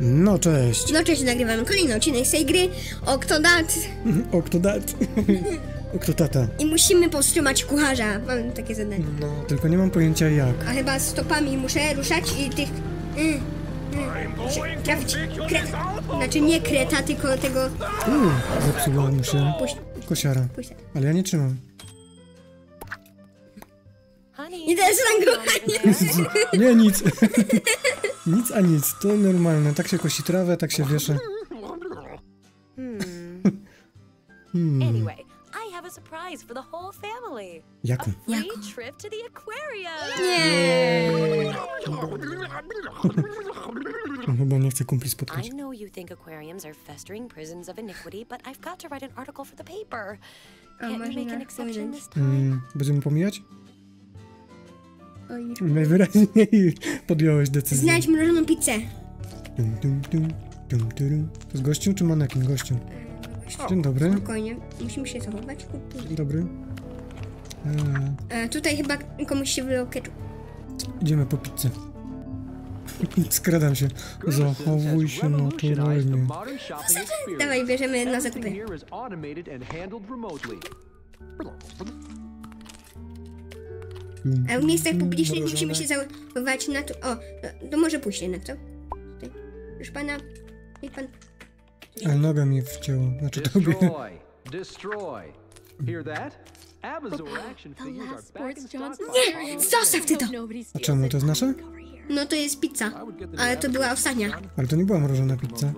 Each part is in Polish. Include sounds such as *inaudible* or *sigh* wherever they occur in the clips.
No cześć. No cześć, nagrywamy kolejny odcinek z tej gry Octodad *laughs* Oktodat. *laughs* Oktotata. i musimy powstrzymać kucharza. Mam takie zadanie. No, tylko nie mam pojęcia jak. A chyba stopami muszę ruszać i tych... Muszę trafić kreta. Znaczy nie kreta, tylko tego... Uuu, zepsuło mu się. Puść, Kosiara. puść. Ale ja nie trzymam. I teraz rangowanie. Nie, nic. nic a nic. To normalne. Tak się kosi trawę, tak się wiesza. Hmm. Anyway, I have a surprise for the whole family. Jaką? Free Jaką? trip to the aquarium. Nie. On chyba nie chce kumpli I spotkać. know you think aquariums are festering prisons of iniquity, but I've got to write an article for the paper. Can't you make an exception this time? Mm, będziemy pomijać? Oj. *laughs* Najwyraźniej podjąłeś decyzję. Znajdź mrożoną pizzę. Dum, dum, dum, dum, dum. To jest gościu czy manekin? Gościu. Dzień dobry. Spokojnie, musimy się zachować. Dzień dobry. Eee, E, tutaj chyba komuś się wylał ketchup. idziemy po pizzę. Skradam się. Zachowuj się naturalnie. Dawaj, bierzemy na zakupy. A w miejscach publicznych musimy się zachowywać na to. O, to, to może pójść jednak, co? Tutaj. Proszę pana, niech pan. Ale noga mi wcięło. Znaczy tobie. Destroy. Destroy. Hear that? In stock. Nie! Zostaw ty to! A czemu? To jest nasze? No to jest pizza. Ale to była ostatnia, Ale to nie była mrożona pizza.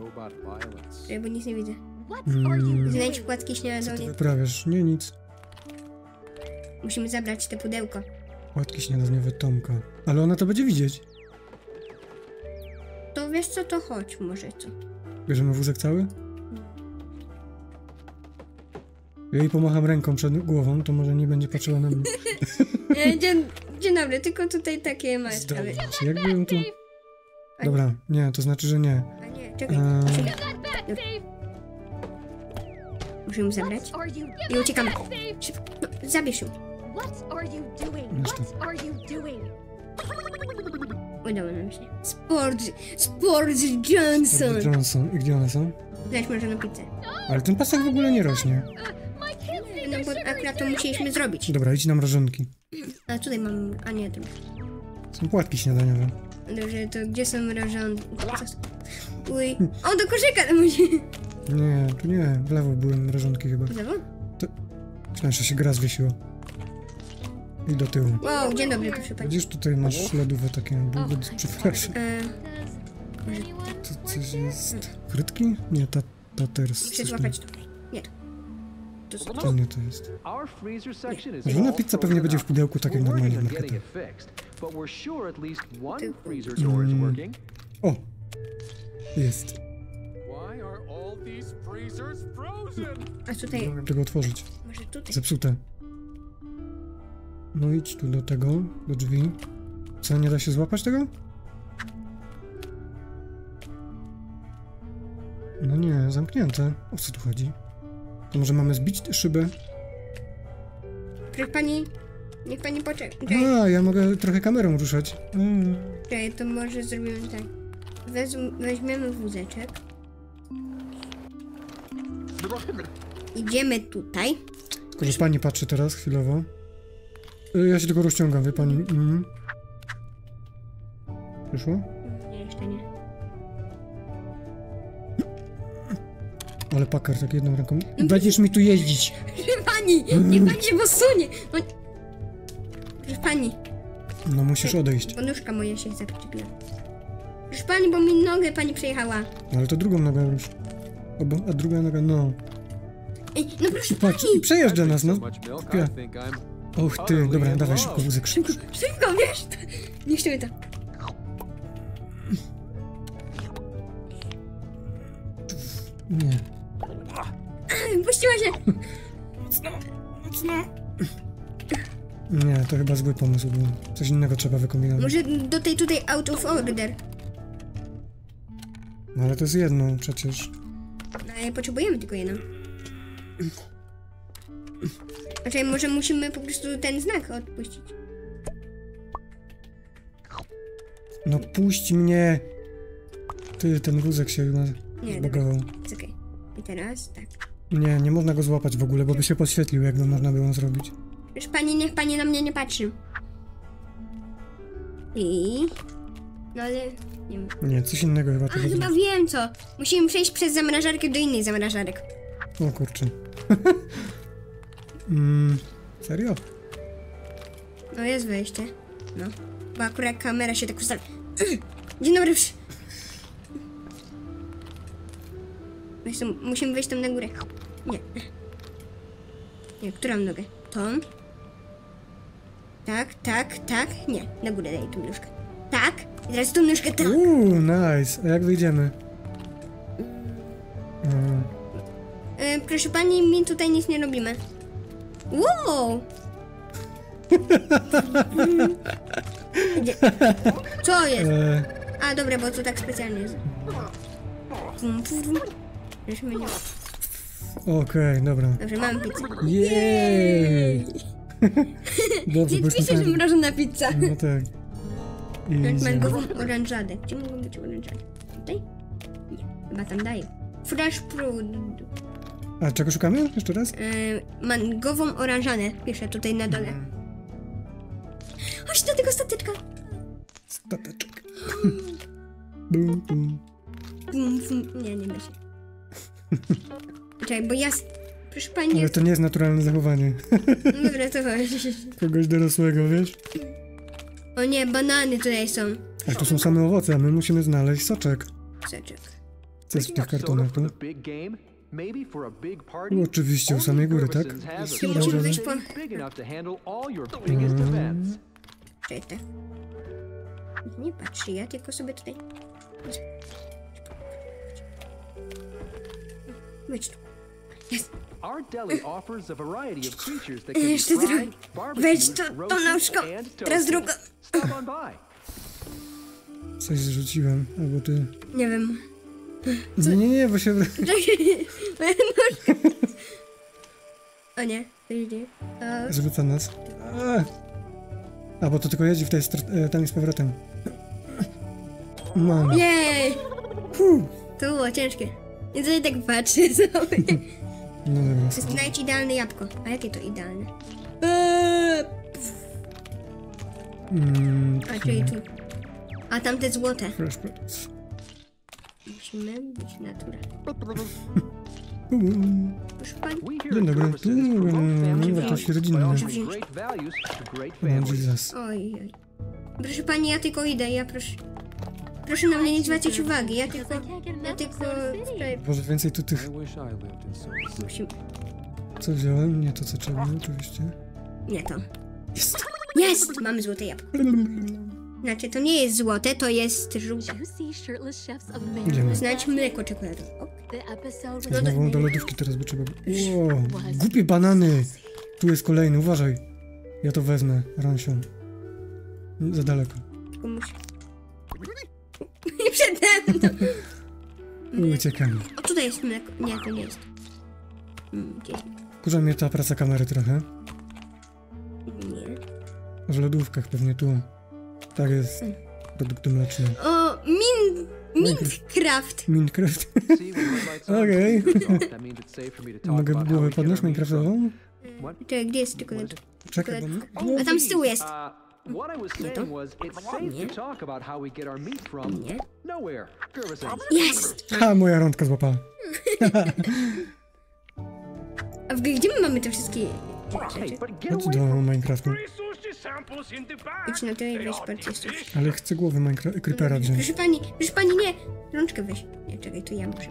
E, bo nic nie widzę. Mm, Znajdź płatki śniadanie. wyprawiasz? Nie, nic. Musimy zabrać te pudełko. Płatki śniadaniowe Tomka. Ale ona to będzie widzieć. To wiesz co, to chodź może co. Bierzemy wózek cały? Ja jej pomacham ręką przed głową, to może nie będzie patrzyła na mnie. *laughs* E, dzień, dzień dobry, tylko tutaj takie. Zdarza się. Jakbym tu... Dobra, nie, to znaczy, że nie. A nie, czekaj. Eee, Musimy zabrać. I uciekamy. Szybko, no, zabierz ją. What are you doing? Masz to. What are you doing? Udało nam się. Sport, Sport Johnson. Johnson. I gdzie one są? Znajdź może na pizzę. Ale ten pasek w ogóle nie rośnie. No bo akurat to musieliśmy zrobić. Dobra, idź na mrożonki. A tutaj mam, a nie, to Są płatki śniadaniowe. Dobrze, to gdzie są mrożone? Uj. O, do koszyka to *laughs* musi. Nie, tu nie. W lewo były mrożonki chyba. Znowu? Myślałem, że się gra zwiesiła. I do tyłu. Wow, dzień dobry, proszę pani. Widzisz, tutaj masz lodówę takie. Byłby, *laughs* przepraszam. E, To coś jest... Frytki? Nie, ta, taters. muszę coś tam. złapać tutaj. Nie to. To są To nie to jest. Our freezer section is Mrożona all pizza pewnie będzie w pudełku, tak jak We're normalnie w working on getting marketach. it fixed, but we're sure at least one Ty- freezer door is Mm. working. O! Jest. Why are all these freezers frozen? A tutaj, tego otworzyć. może tutaj. Zepsute. No idź tu do tego, do drzwi. Co, nie da się złapać tego? No nie, zamknięte. O co tu chodzi? To może mamy zbić szybę? Proszę pani, niech pani poczeka. A, ja mogę trochę kamerą ruszać. Mm. Czekaj, to może zrobimy tak. Wez, weźmiemy wózeczek. Idziemy tutaj. Tylko, że pani patrzy teraz chwilowo. Y, Ja się tylko rozciągam, wie pani. Mm. Wyszło? Nie, jeszcze nie. Ale pakar, tak jedną ręką. Będziesz mi tu jeździć. Proszę pani, niech pani się posunie. No, proszę pani, No musisz odejść. bo nóżka moja się zaczepiła. Proszę pani, bo mi nogę pani przejechała. No, ale to drugą nogę już. Obo, a druga noga, no. Ej, no proszę Patrz, pani. i przejeżdża nas, no. So Och ty, dobra, dawaj szybko wózek, szybko. Szybko, wiesz? Niszczymy to. Nie. Puściła się. Nie, to chyba zły pomysł był. Coś innego trzeba wykombinować. Może do tej tutaj out of order. No ale to jest jedno przecież. No, ale potrzebujemy tylko jedną. Znaczy, może musimy po prostu ten znak odpuścić. No puść mnie! Ty, ten wózek się chyba Nie, zbagował. Czekaj. I teraz tak. Nie, nie można go złapać w ogóle, bo by się podświetlił, jakby można było zrobić. Proszę pani, niech pani na mnie nie patrzy. I... No ale... Nie wiem. Nie, coś innego chyba A, tego chyba zrobić. wiem co. Musimy przejść przez zamrażarkę do innych zamrażarek. O kurczę. *laughs* mm, serio? No jest wejście. No. Bo akurat kamera się tak ustawi. *clears throat* Dzień dobry. przy- musimy wejść tam na górę. Nie. Nie, którą nogę? Tą? Tak, tak, tak. Nie, na górę daj tą nóżkę. Tak. I teraz tą nóżkę tak. Uuu, nice. A jak wyjdziemy? Mm, E, proszę pani, mi tutaj nic nie robimy. Wow! Gdzie? Co jest? e, A dobra, bo to tak specjalnie jest. Pum, pum, pum. Żeśmy nie... Okej, dobra. Dobrze, mamy pizzę. Jej! *laughs* Dobrze, Nie bo pisze, że jestem mrożona pizza. No tak. I Mangową oranżadę. Gdzie mogą być oranżady? Tutaj? Nie, chyba tam dają. Fresh fruit. A czego szukamy? Jeszcze raz? E, mangową oranżadę. Piszę tutaj na dole. Chodź do tego stateczka. Stateczek. *laughs* Bum, bum. Bum, bum. Nie, nie da się. Czekaj, bo ja... Proszę pani, Ale to nie jest naturalne zachowanie dobra, to *laughs* chodź. kogoś dorosłego, wiesz? O nie, banany tutaj są. A tu są same owoce, a my musimy znaleźć soczek. Soczek. Co jest w tych kartonach for No, oczywiście, u samej góry, tak? Czyli musimy wyjść po- to Mm. Czekaj. Nie patrz, ja tylko sobie tutaj... Wejdź tu. Jest. Our deli offers a variety of creatures that can be Jeszcze fried, tą roasted, nóżką. and Teraz by. Coś zrzuciłem, albo ty... Nie wiem. Nie, nie, nie, bo się... *laughs* O nie, to idzie. Zrzuca nas. A, bo to tylko jeździ w tej e, tam z powrotem. Mam. Jej! To było ciężkie. I tutaj tak patrzę *laughs* sobie. No dobra. Znajdź idealne jabłko. A jakie to idealne? Eee, Mm, a czyli tu. A tamte złote. fresh. Musimy być naturalni. *laughs* Proszę pani. Dzień dobry. Mm, values jakieś by rodzinne. No. Oj, oj. Proszę pani, ja tylko idę, ja proszę. Proszę na mnie nie zwracać uwagi, ja tylko. Ja tylko. Może więcej tu tych... Musimy. Co wziąłem? Nie to, co trzeba, oczywiście. Nie to. Jest! Jest! Mamy złote jabłko. *laughs* Znaczy, to nie jest złote, to jest żółte. Znaczy mleko czekoladowe. Znowu do lodówki teraz by trzeba... Wow, głupie banany! Tu jest kolejny, uważaj. Ja to wezmę, Ransią. Za daleko. tylko. *laughs* Nie przede mną! *laughs* Uciekamy. O, tutaj jest mleko. Nie, to nie jest. Mm, gdzieś. Kurza mnie ta praca kamery trochę. Nie. W lodówkach pewnie tu. Tak jest. Produkty mleczne. O, min. Minecraft! Minecraft. *laughs* Okej. Mogę głowę podnieść. Minecraftową? What? Czekaj, gdzie jest czekolada? Czekaj, bo... A tam z tyłu jest. Uh, what I was saying was, it's safe to talk about how we get our meat from Nie. nowhere. Gervison. Jest! Ha, moja rączka złapała. *laughs* A w gdzie my mamy te wszystkie Chodź away do Minecraftu. Idź na tyle i weź partię sushi. Ale chcę głowy Minecraft... Creepera wziąć. Proszę pani, proszę pani, nie! Rączkę weź. Nie, czekaj, tu ja muszę.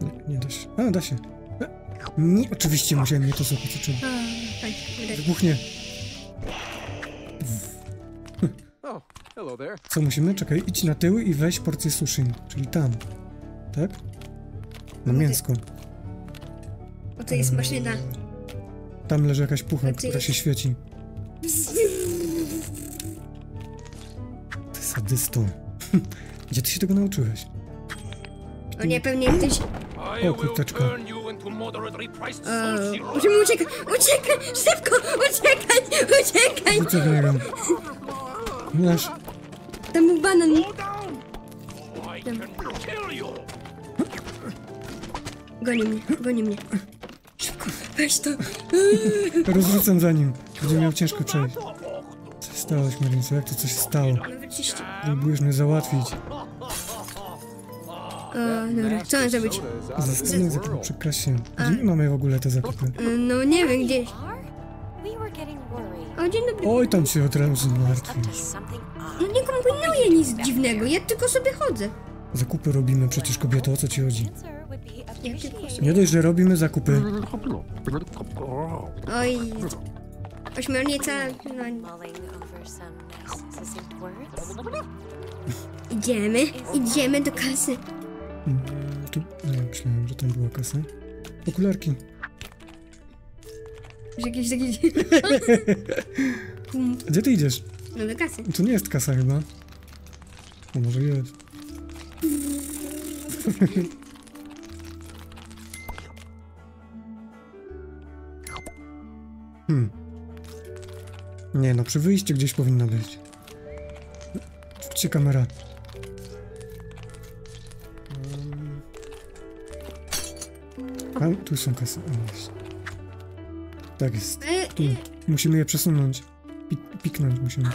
Nie, nie da się. A, da się. Nie, oczywiście musiałem nie to wydać. Wybuchnie. Oh. Co musimy? Czekaj, idź na tyły i weź porcję sushi. Czyli tam. Tak? Na mięsko. O, to jest maszyna. Tam leży jakaś pucha, ty która jest- się świeci. Ty sadysto. *laughs* Gdzie ty się tego nauczyłeś? O nie, pewnie ktoś... O, kurteczka. O, musimy uciekać! Uciekaj! Szybko! Uciekaj! Uciekaj! Wrócę w niego. Masz. Tam był banan. Goni mnie, goni mnie. Weź to. Rozrzucam za nim. Będzie miał ciężko przejść. Co się stało, śmiernico? Jak to coś stało? Próbujesz mnie załatwić. O, dobra, co mam zrobić? Zaskanuj za tym przekrasie. Gdzie my mamy w ogóle te zakupy? Y, No nie wiem, gdzieś. O, dzień dobry. Oj, tam się od razu odd. No nie kombinuję nic dziwnego, ja tylko sobie chodzę. Zakupy robimy przecież, kobieto, o co ci chodzi? Ja. Nie dość, że robimy zakupy. Oj, ośmiornica, no idziemy, idziemy do kasy. Mm, Tu, nie, myślałem, że tam była kasa. Okularki. Że jakieś takie... *laughs* Gdzie ty idziesz? no do kasy. To nie jest kasa chyba. A może jest. *laughs* Hmm. Nie no, przy wyjściu gdzieś powinna być. Gdzie kamera? Um. A, tu są kasy. Tak jest. Tu. Musimy je przesunąć. Pi piknąć musimy.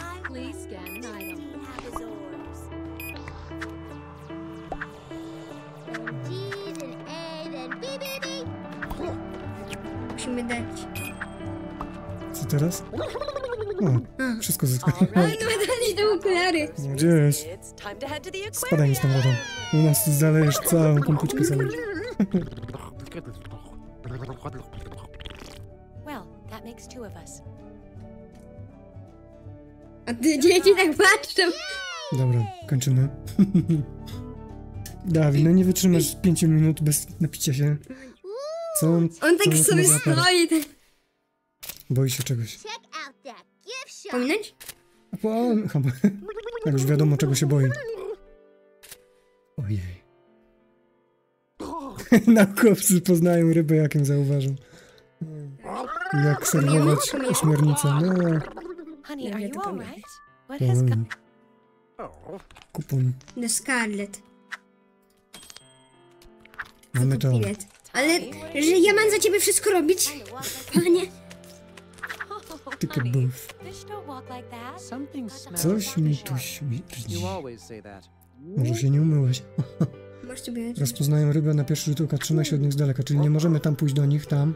Teraz? O, wszystko zyskałem. Oj, no dali te okulary. Gdzieś. Spadaj mi z tą wodą. U nas zalejesz całą of us. A ty dzieci tak patrzą. Dobra, kończymy. Dawid, no nie wytrzymasz 5 minut bez napicia się. Co on... On tak sobie stoi. Boi się czegoś. Pominąć? A po... Chyba. Jak już wiadomo, czego się boi. Ojej. *laughs* Naukowcy poznają rybę, jak ją zauważą. Jak serwować ośmiornicę. No, Honey, are you? What has um, gone? kupon. Do Scarlett. Mamy to. Bilet. Ale, że ja mam za ciebie wszystko robić? Panie, Ticket booth. Coś mi tu śmierdzi. Może się nie umyłeś. Rozpoznają rybę na pierwszy rzut oka, trzymaj się od nich z daleka, czyli nie możemy tam pójść do nich, tam,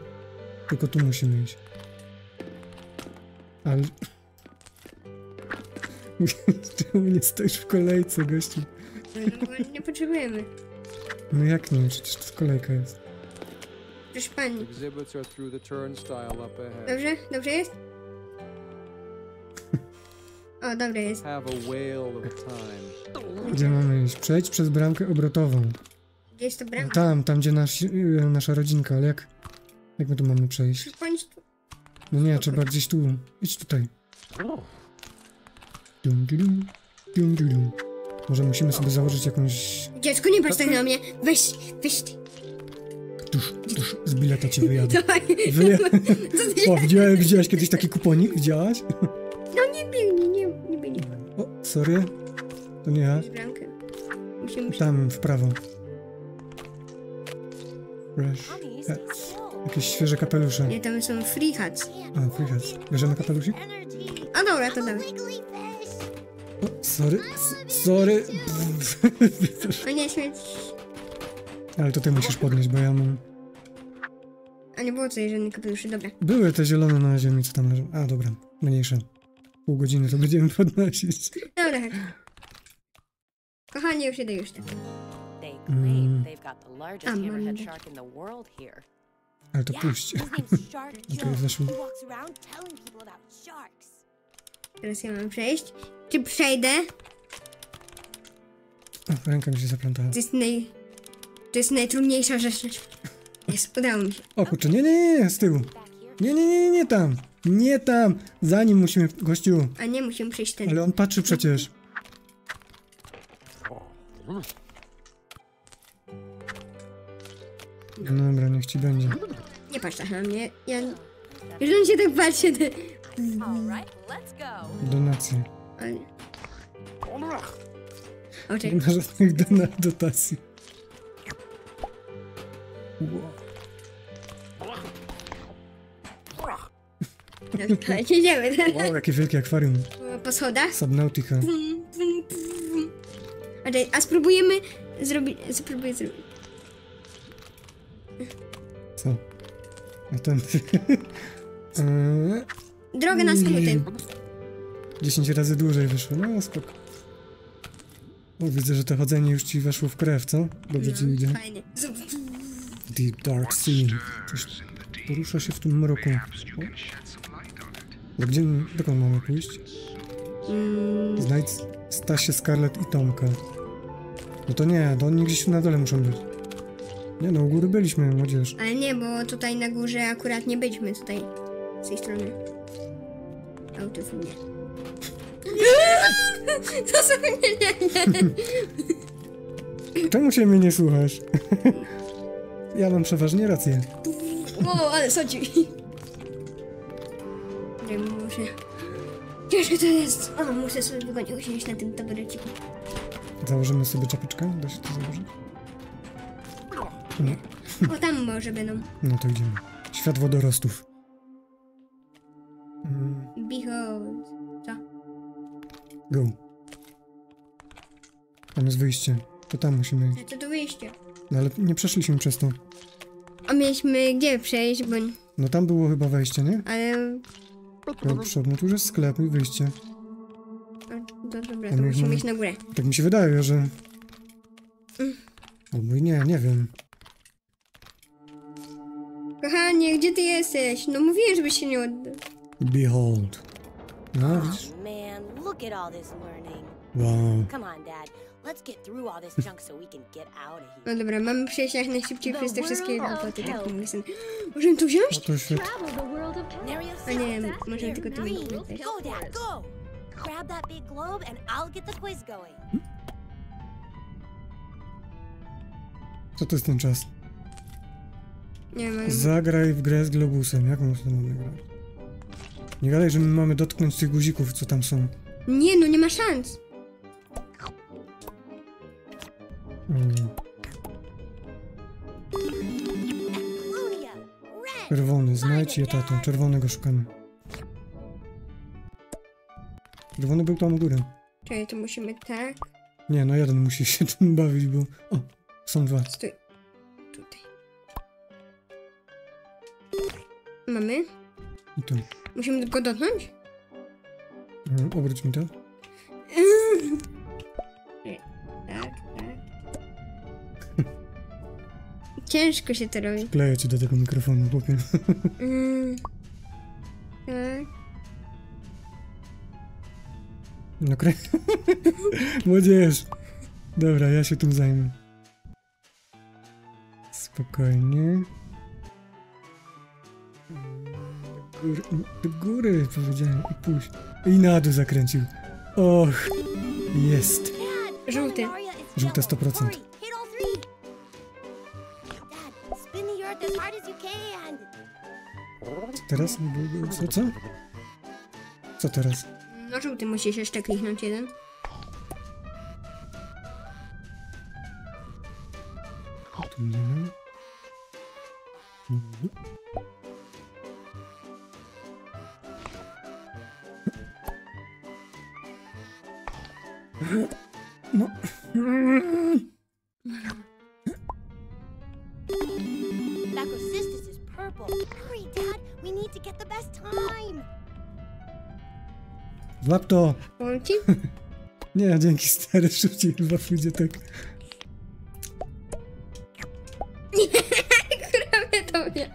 tylko tu musimy iść. Ale... *laughs* Czemu nie stoisz w kolejce, gościu? No, bo nie potrzebujemy. No jak nie, przecież to kolejka jest. Proszę pani. Dobrze? Dobrze jest? O, dobre jest. Have a whale of a time. Gdzie mamy iść? Przejdź przez bramkę obrotową. Gdzie jest to bramka? Tam, tam gdzie nasz, y, nasza rodzinka, ale jak... Jak my tu mamy przejść? Pani, tu- No nie, trzeba gdzieś tu. Idź tutaj. Dum, dum, dum, dum, dum, dum. Może musimy sobie założyć jakąś... Dziecko, nie patrz tak na mnie. Weź, weź. ty. Tuż, tuż, z bileta ci wyjadę. *laughs* Dawaj. Wyja... Co ty się... *laughs* O, widziałeś, widziałeś kiedyś taki kuponik? Widziałaś? *laughs* sorry. To nie ja. Tam, w prawo. Fresh. Hats. Jakieś świeże kapelusze. Nie, tam są free hats. A, free hats. Bierzemy kapelusik? A dobra, to dawaj. O, sorry. Sorry. *laughs* O nie, śmieć. Ale to ty musisz podnieść, bo ja mam... A nie było tutaj żadnych kapeluszy, dobra. Były te zielone na ziemi, co tam leżą. A, dobra. Mniejsze. Pół godziny to będziemy podnosić. Dobra, chodź. Kochanie, już idę już tak. They claim Mm. they've got the largest Amanda. hammerhead shark in the world here. Ale to puść. *laughs* People about sharks. Teraz ja mam przejść. Czy przejdę? O, ręka mi się zaplątała. To jest naj... To jest najtrudniejsza rzecz. Jest, udało mi się. O kurczę, nie, nie, nie, nie, z tyłu. Nie, nie, nie, nie, nie tam. Nie tam. Za nim musimy, gościu. A nie, musimy przejść ten. Ale on patrzy przecież. Dobra, niech ci będzie. Nie patrz tak na mnie. Ja... Jeżeli on się tak patrzy, to... Donacje. Ale... Nie ma żadnych dona- dotacji. Wow. Dobra, *laughs* Jedziemy. wow, jakie wielkie akwarium. Po schodach. Subnautica. A, spróbujemy zrobić... Spróbuję zrobić... Co? A ten... *laughs* Eee, Drogę na skróty. 10 razy dłużej wyszło, no spoko. O, widzę, że to chodzenie już ci weszło w krew, co? Dobrze ci idzie. Fajnie. Deep Dark Sea. Coś porusza się w tym mroku. O. Gdzie, dokąd mamy pójść? Mm, Znajdź Stasię, Scarlett i Tomka. No to nie, to oni gdzieś na dole muszą być. Nie no, u góry byliśmy, młodzież. ale nie, bo tutaj na górze akurat nie byliśmy tutaj. Z tej strony. Autów nie. *laughs* To są nie, nie, nie. *laughs* Czemu się mnie nie słuchasz? *laughs* ja mam przeważnie rację. Wow, ale sodzi. Nie muszę. Ciężko to jest. O, muszę sobie wygodnie usiąść na tym taboreciku. Założymy sobie czapeczkę? Da się to założyć? Nie. O, tam może będą. No to idziemy. Świat wodorostów. Mm, Behold. Co? go. Tam jest wyjście. To tam musimy iść. To tu wyjście. No ale nie przeszliśmy przez to. A mieliśmy gdzie przejść, bo... No tam było chyba wejście, nie? Ale... No przód, no tu już jest sklep i wyjście. a, dobra, to my musimy iść na górę. Tak mi się wydaje, że... Albo i nie, nie wiem. Kochanie, gdzie ty jesteś? No mówiłem, żebyś się nie oddał. Behold. No, widzisz? Oh man, look at all this learning. Wow. Come on, Dad. Let's get through all this junk so we can get out of here. No dobra, mamy przejść jak najszybciej przez te wszystkie głupoty, tak mówię. Możemy to wziąć? O, to A nie, może Here, tylko to green. wyglądać. Go, Dad, go! Grab that big globe and I'll get the quiz going. Co to jest ten czas? Nie mam. Zagraj w grę z globusem. Jak to mamy grać? Nie gadaj, że my mamy dotknąć tych guzików, co tam są. Nie, no nie ma szans. Czerwony, znajdź je tatą. Czerwonego szukamy. Czerwony był tam u góry. Czekaj, to musimy tak. Nie, no jeden musi się *laughs* tym bawić, bo... O, są dwa. Stój. Tutaj. Mamy? I tu. Musimy go dotknąć? Mhm, obróć mi to. *laughs* Ciężko się to robi. Kleję cię do tego mikrofonu, chłopie. *laughs* Mm. Tak. No kraj... *laughs* Młodzież! Dobra, ja się tym zajmę. Spokojnie. Do góry, do góry powiedziałem i pójść. I na dół zakręcił. Och, jest. Żółty. Żółte yellow. 100%. Teraz? Co, co? Co teraz? No żółty musisz jeszcze kliknąć jeden. Tu nie ma. Mhm. No. Macrocystis is purple. Hurry, Dad. We need to get the best time. Złap to! *laughs* Nie, dzięki stary, szybciej chyba pójdzie tak. *laughs* Prawie to mnie.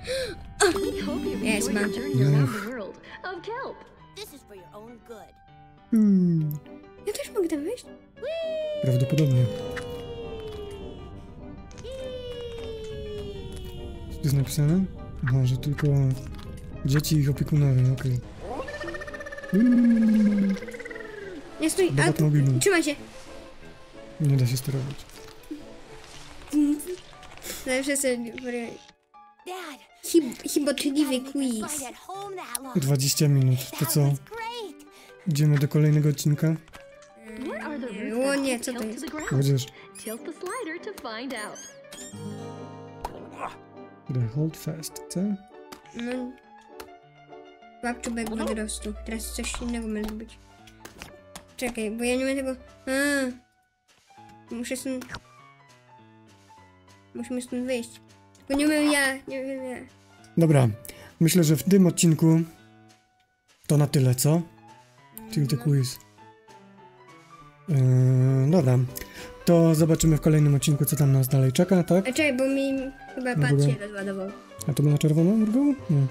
Yes, enjoy your ma'am. journey around the world of kelp. This is for your own good. Hmm, Ja też mogę tam wejść? prawdopodobnie. Co tu jest napisane? Aha, że tylko dzieci i ich opiekunowie, okej. Mm, Nie stój, a trzymaj się. Nie da się sterować. Zawsze sobie Dad, Hib us quiz. find at home that long. 20 minut, to co? Idziemy do kolejnego odcinka? O that nie, co to jest? Chociaż... Tilt the slider to find out. The hold fast, co? No. Łap czubek wodorostu. Teraz coś innego może być. Czekaj, bo ja nie mam tego... A. Muszę stąd... Musimy stąd wyjść. Tylko nie wiem ja, nie wiem ja. Dobra, myślę, że w tym odcinku to na tyle, co? Till the quiz. Yy, dobra, to zobaczymy w kolejnym odcinku, co tam nas dalej czeka, tak? A czekaj, bo mi chyba No dobra. się rozładował. A to by na czerwono mrugał? Nie.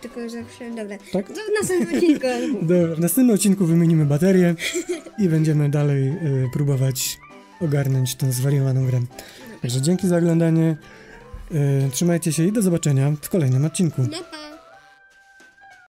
Tylko zawsze... Dobra. Tak? W następnym odcinku. *laughs* Dobra, w następnym odcinku wymienimy baterię *laughs* i będziemy dalej y, próbować ogarnąć tę zwariowaną grę. Także dzięki za oglądanie. Y, trzymajcie się i do zobaczenia w kolejnym odcinku. No,